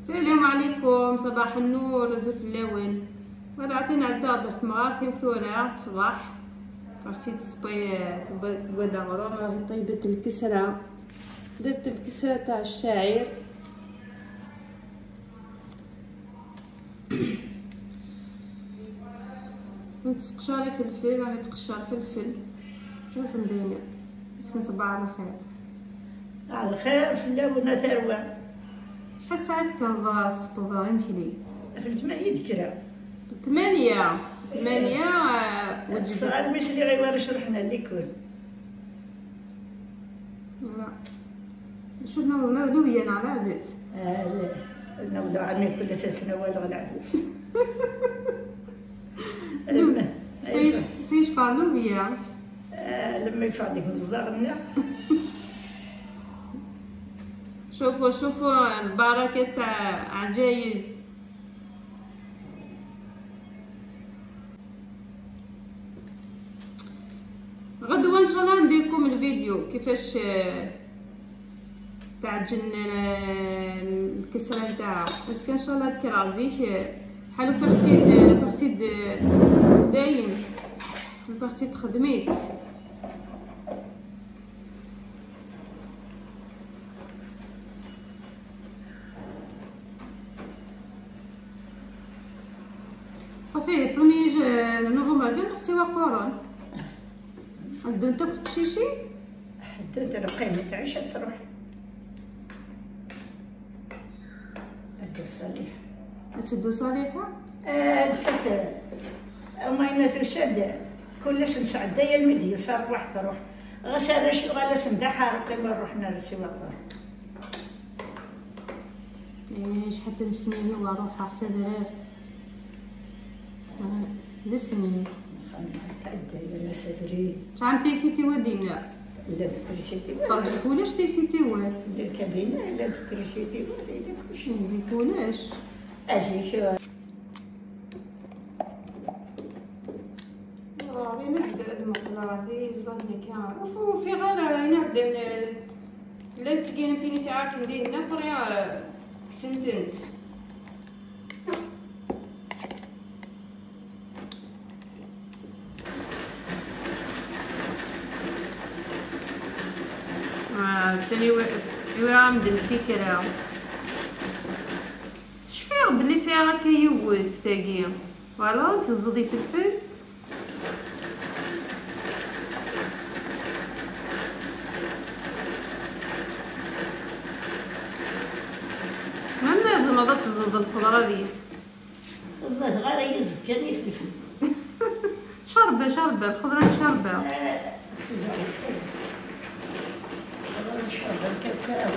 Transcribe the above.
السلام عليكم صباح النور زوج اللون. وانا عطينا عدا درت مغارتي وثورة الصباح. عرفتي تصبي تبدا مرور راهي طيبت الكسرة. درت الكسرة تاع الشاعر. نتقشري فلفل راهي تقشر فلفل. شو اسم دايره بس نصبر على خير على خير في اللون ثروة شحال ساعات كنضا الصبا يمشي في الثمانية ذكرى ثمانية ثمانية آه، وجبت. الصغار المسلي غير شرحنا اللي كل. لا. شو نو نو نويا على عدس نولو عني كل سنة ولا العدس سيش سيش قالوبيا لما يفعدك من الزغنة شوفوا شوفوا تاع عجايز. غدوة إن شاء الله ندير لكم الفيديو كيفاش آه، تعجن آه، الكسرة نتاعها. بس إن شاء الله تكرع زيك حالو فرتيد فرتيد داين فرتيد خدميت. صافي برومي نوفمبر كان نحسيوها قرون عندو انت كنت تشيشي حددت القيمة تعيش تروح هكا الصالح تشدو صالحة آه أما إنا ترشد كلش نسعد دايا المدي صار روح تروح غسالة شي غالا سندحها كما رحنا للسواق إيش حتى نسنيني وأروح احسن دراب لسنين تعدى يا سبري شعم تيسيتي ودينا إلا؟ ترشيتي طرزك ولاش تيسيتي واد. إلا الكابينة إلا ترشيتي إلا كلشي نزيك ولاش أزيك. راني نزداد مقلاتي ظنك يا وفو في غالا نعدن لا تقين تيني ساعات ندير نقرا سنتنت تاني يعمد الفكرة. شفير بلي ساعة كيوز تاقي فوالا كزدي فلفل ما لازم هذا تزد الخضرة ديس. الزهر غير يزد كان يفلفل شربة شربة الخضرة شربة. آه، تزعل. والله إن شاء الله الكاكاو